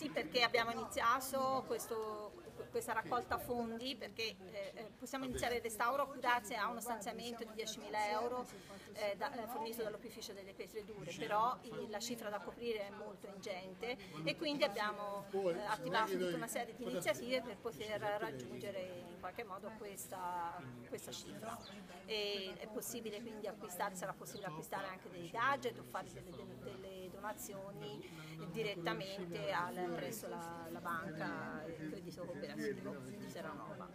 Sì, perché abbiamo iniziato questo, questa raccolta fondi perché eh, eh, possiamo iniziare il restauro grazie a uno stanziamento di 10.000 euro eh, da, eh, fornito dall'Opificio delle Pietre Dure, però la cifra da coprire è molto ingente e quindi abbiamo eh, attivato tutta una serie di iniziative per poter raggiungere in qualche modo questa, questa cifra. E è possibile quindi acquistare, sarà possibile acquistare anche dei gadget o fare delle, delle donazioni direttamente al, presso la, la banca, il credito cooperativo di Terranova.